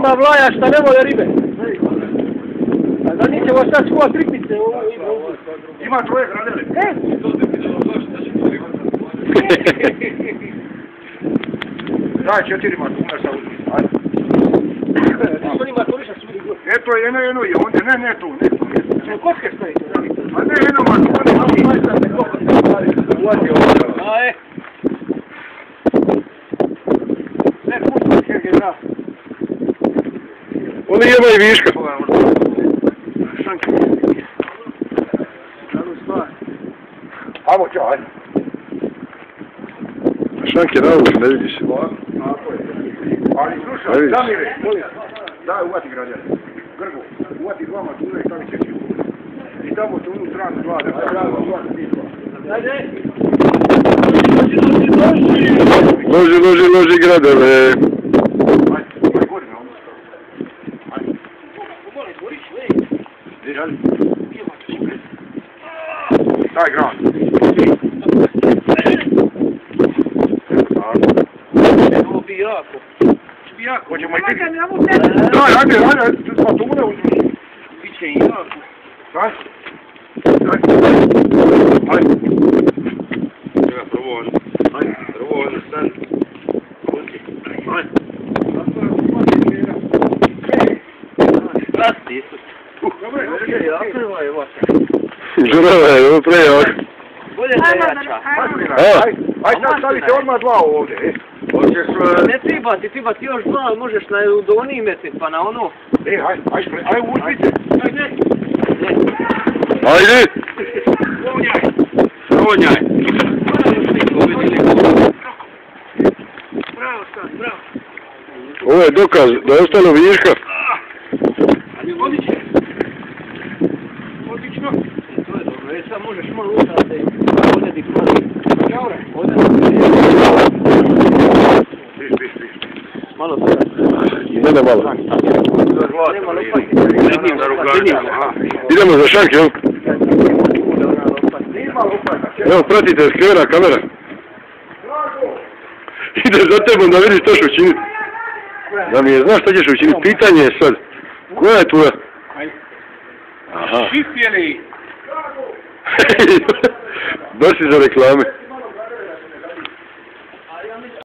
Ima vlaja šta ne vole ribe. A za njih ćemo sad čuvat riknice. Ima troje gradele. E, Daj četiri matune sa uzmi. Ajde. što njima turiša su bili gore. Eto, jedno, jedno je ovdje. Ne, ne tu, ne tu. Ćemo kocke staviti. A ne, jedno matune. A e. Ne, pušta, Sergej, bravo. Oni ima i viška. Čao, ajde. Šanke na ulici, ne vidi se. Ali slušaj. Damire, molim, daj uvati građane. Grgo, uvati dva matune i stavi četiri. I tamo tu unu stranu dva, da se bravo, uvati ti dva. Ajde. Loži, loži, loži gradele. Ajde, ajde, godine, ono. Ajde, Molim, Borić, ej. Vidiš, ajde. Daj gran. Ovo bi jako. Bi jako. Hoćemo i ti. Daj, ajde, ajde, ajde, matune uzmi. Biće i jako. Daj. Daj. Ajde. Treba prvo on. Ajde. Prvo on stan. Ajde. Prasti, Isus. Dobro, Jako je vaša. Žurava je, ovo prejak. Bolje da jača. A? Ajde, ajde, sad stavite odmah dva ovdje, e. Hoćeš... Ne treba ti, treba ti još dva, možeš na udoni metit, pa na ono. E, ajde, ajde, uzmite. Ajde. Ajde! Ronjaj. Bravo, sad, bravo. Ovo je dokaz da je ostalo viška. Je sad možeš malo utrati. Ovdje ti hvali. Ovdje. Mene. Idemo za šanke, jel? Evo, pratite, skrivena kamera. Ide za tebom da vidiš što ćeš učiniti. Da mi je znaš što ćeš učiniti. Pitanje je sad. Koja je tvoja? Aha. Šifjeli. Došli za reklame.